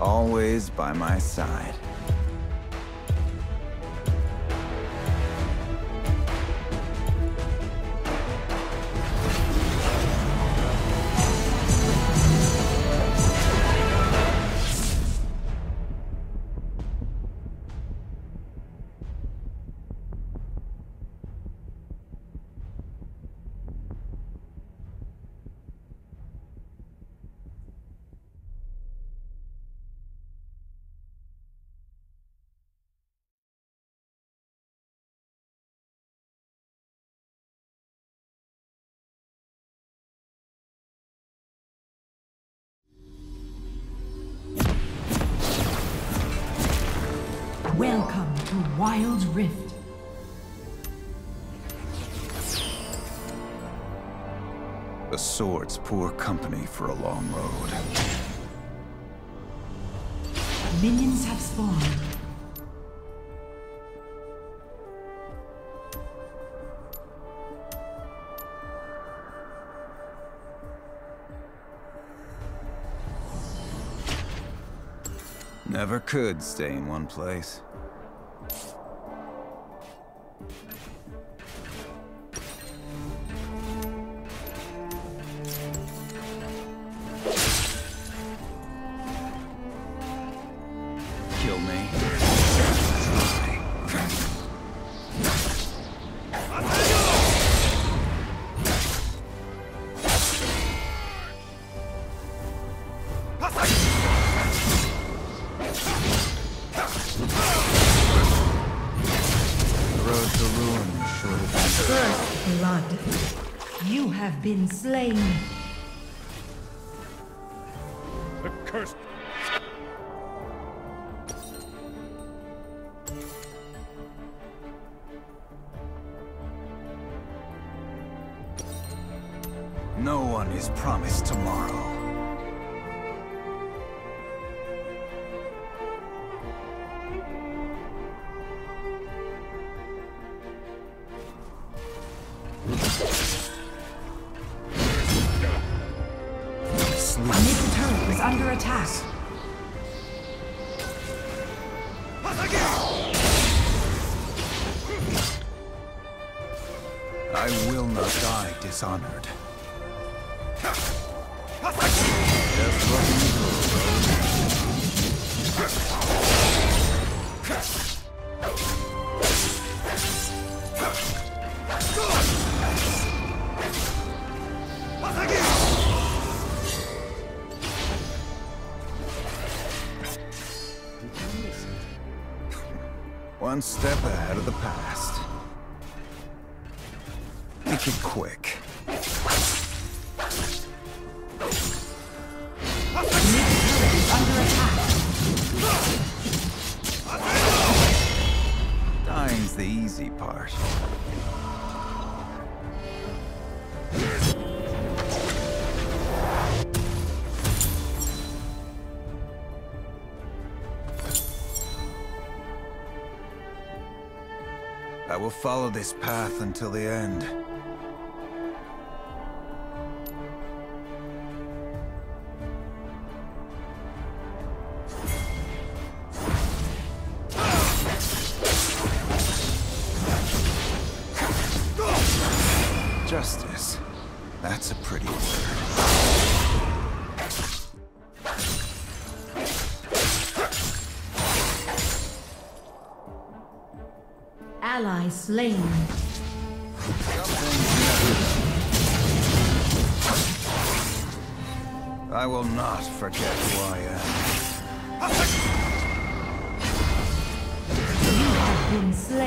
Always by my side. To Wild Rift. The sword's poor company for a long road. Minions have spawned. Never could stay in one place. Me. No one is promised tomorrow. One step ahead of the past. Make it quick. Under attack. Dying's the easy part. Will follow this path until the end.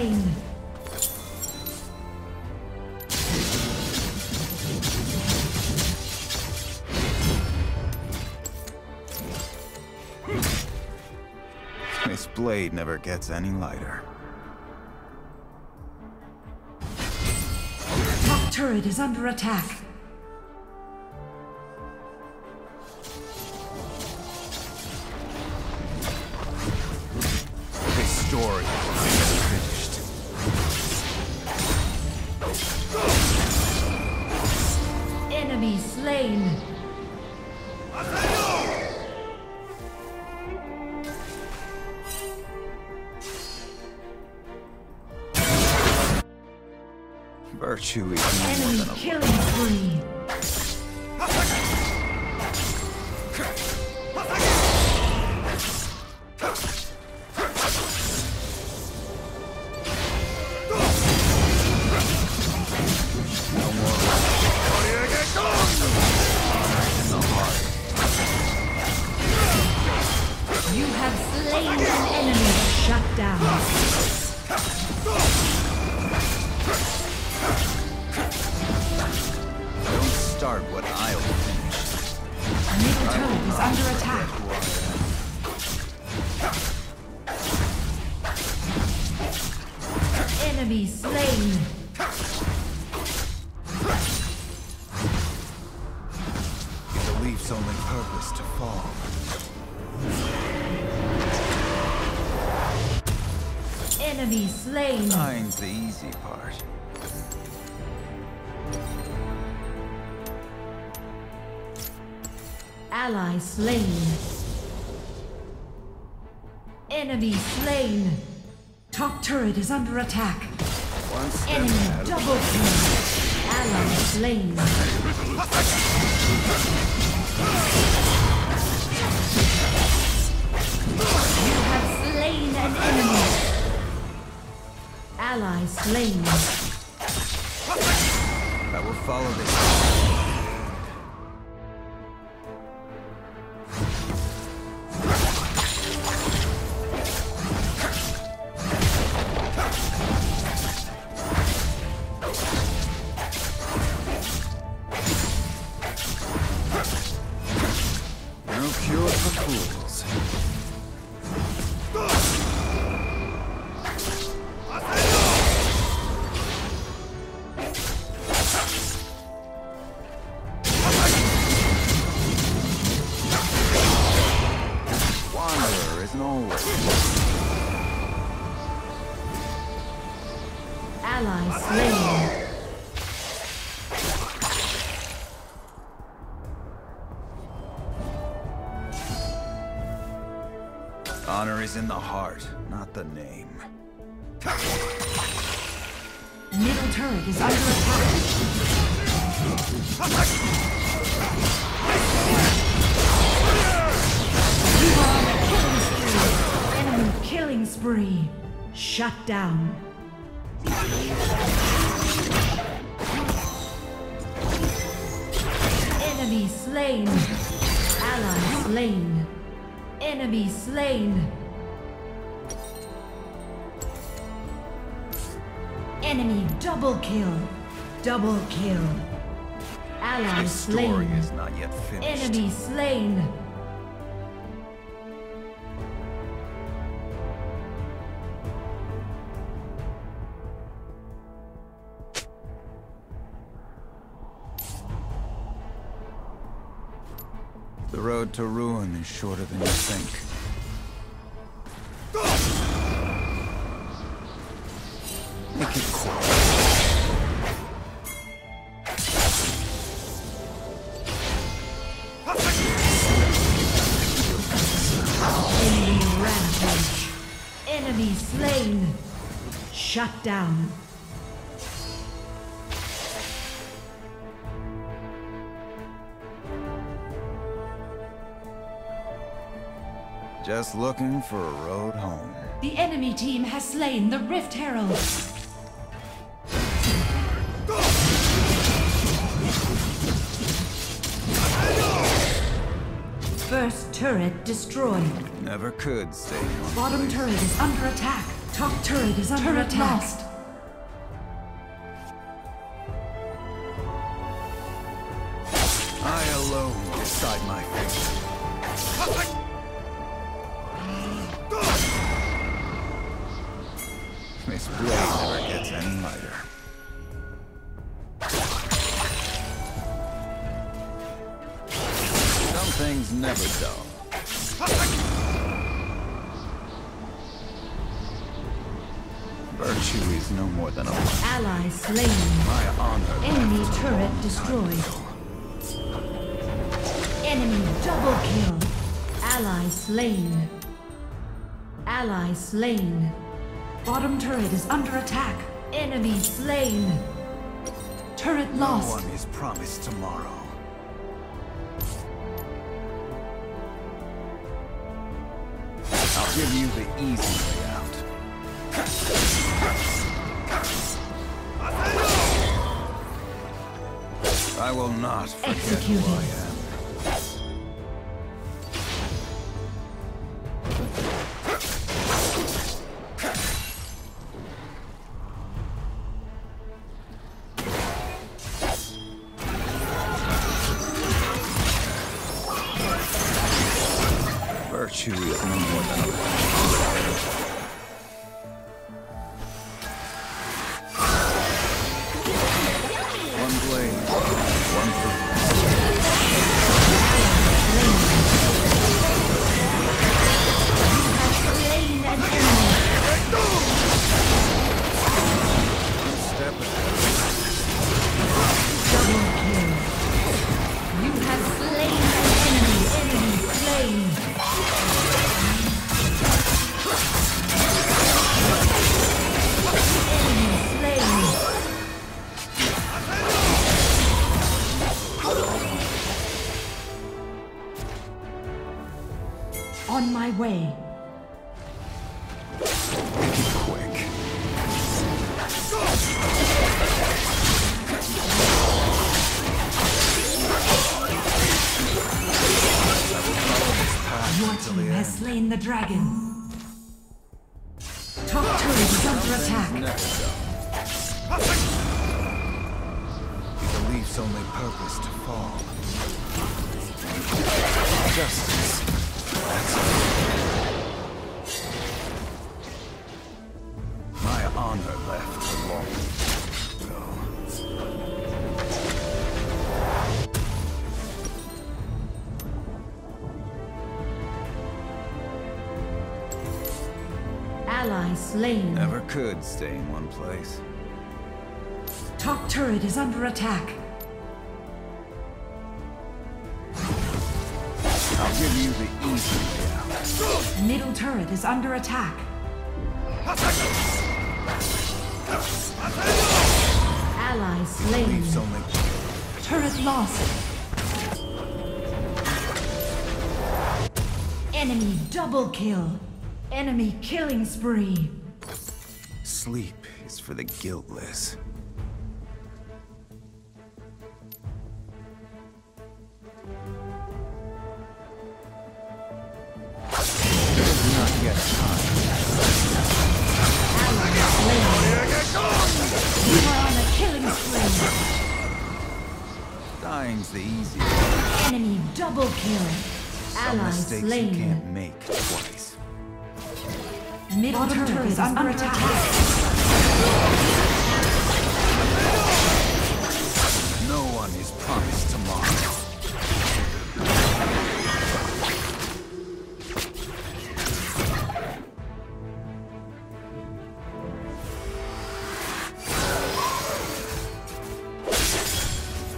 Slain. This blade never gets any lighter. Top turret is under attack. Virtue is more than a killing spree. Enemy slain. The leaf's only purpose to fall. Enemy slain. Dying's the easy part. Ally slain. Enemy slain. Top turret is under attack. Enemy double kill. Ally slain. You have slain an enemy. Ally slain. I will follow this. Slain. Honor is in the heart, not the name. Middle turret is under attack. You are on a killing spree. Enemy killing spree. Shut down. Enemy slain. Ally slain. Enemy slain. Enemy double kill. Double kill. Ally slain. is not yet finished. Enemy slain. Road to ruin is shorter than you think. Make it quick. Enemy slain. Shut down. Just looking for a road home. The enemy team has slain the Rift Herald. First turret destroyed. Never could stay Bottom place. turret is under attack. Top turret is under Turret attack. lost. I alone decide my fate. This blade never gets any lighter. Some things never dull. Virtue is no more than a weapon. Ally slain. My honor. Enemy turret destroyed. Enemy double kill. Ally slain. Ally slain. Bottom turret is under attack. Enemy slain. Turret lost. No one is promised tomorrow. I'll give you the easy way out. I will not forget who Executed. I am. Your team has slain the dragon. Top turret is under attack. He believes only purpose to fall. Justice. That's it. Ally slain. Never could stay in one place. Top turret is under attack. I'll give you the easy. Middle turret is under attack. Ally slain. Only Turret lost. Enemy double kill. Enemy killing spree. sleep is for the guiltless. Not yet time. Ally slain. You are on a killing spree. Dying's the easy. Enemy double kill. Some Ally mistakes you can't make twice. Middle turret is under attack. No one is promised tomorrow.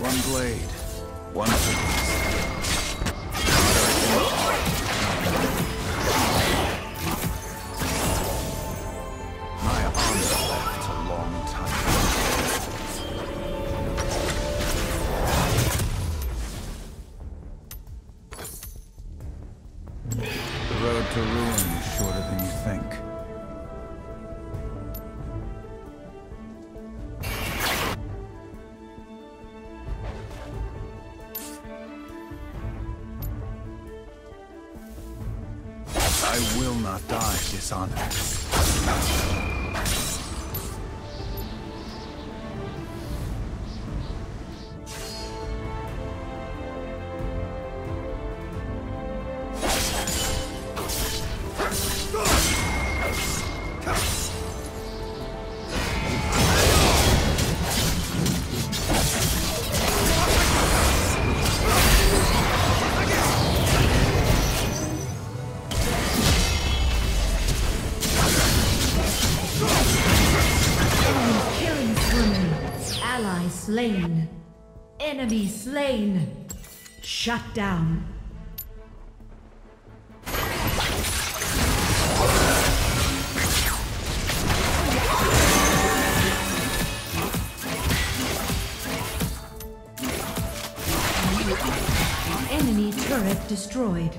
One blade, one purpose. down. Enemy turret destroyed.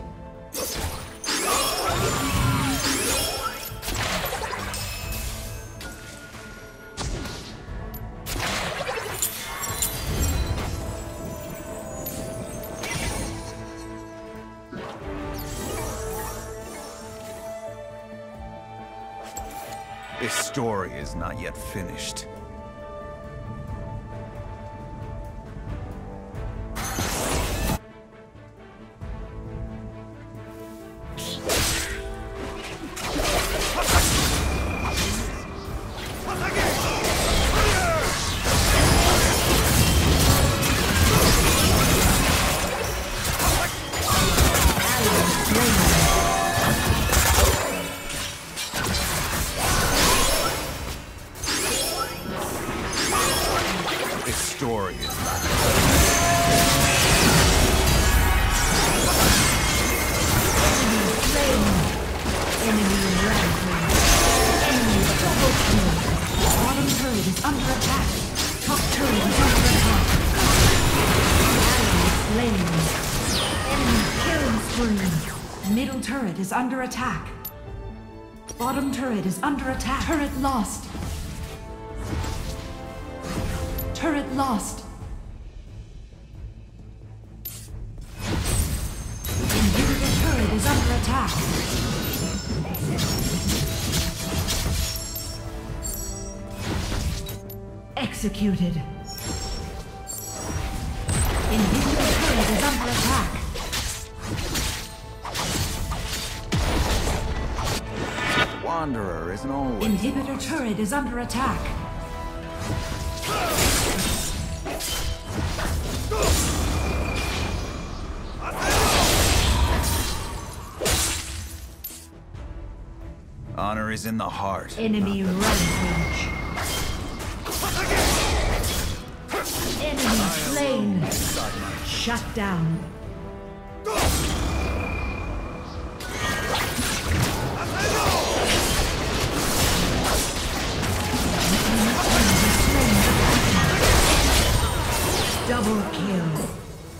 Yet finished. Turret is under attack. Turret lost. Turret lost. Turret is under attack. Executed. Isn't always Inhibitor turret is under attack. Honor is in the heart. Enemy rampage. Enemy slain. Shut down.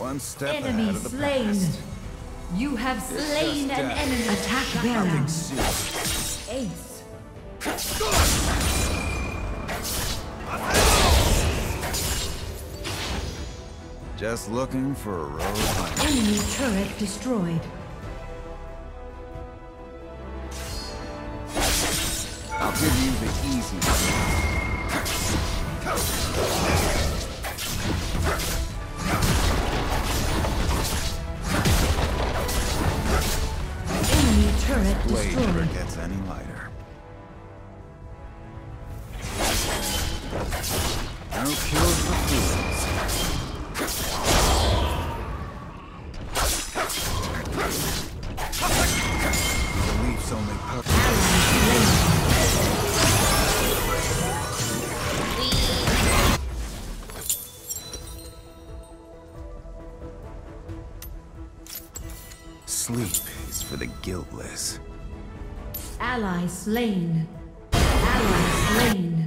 One step Enemy ahead of the slain. past. You have slain an death. enemy. Attack Nothing Baron. Ace. Just looking for a road home. Enemy turret destroyed. Sleep is for the guiltless. Ally slain. Ally slain.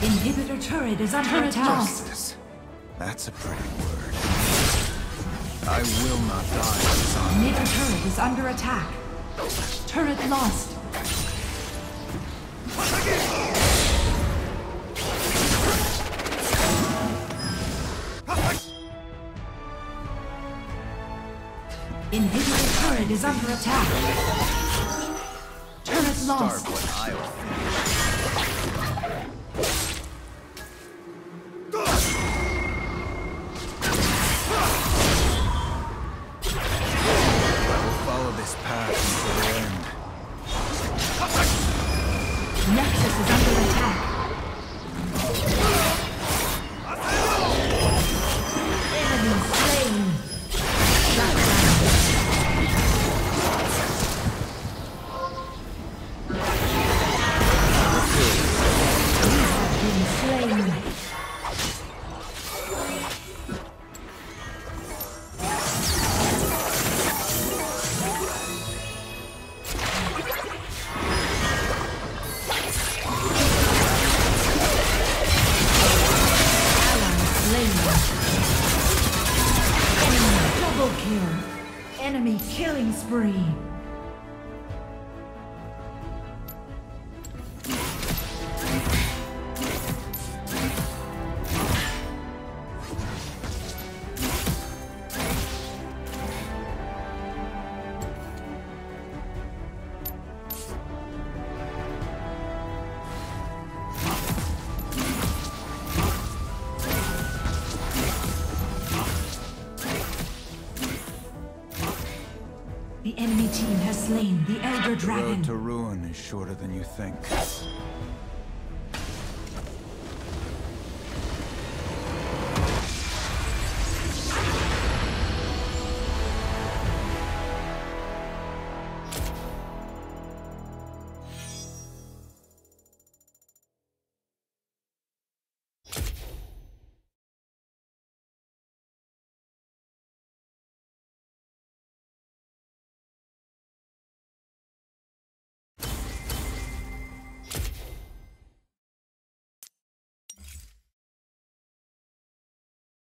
Inhibitor turret is under attack. Justice. That's a pretty word. I will not die. Middle turret is under attack. Turret lost. Inhibitor turret is under attack. Turret lost. The enemy team has slain the Elder Dragon. The road to ruin is shorter than you think.